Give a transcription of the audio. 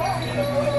Oh, my God.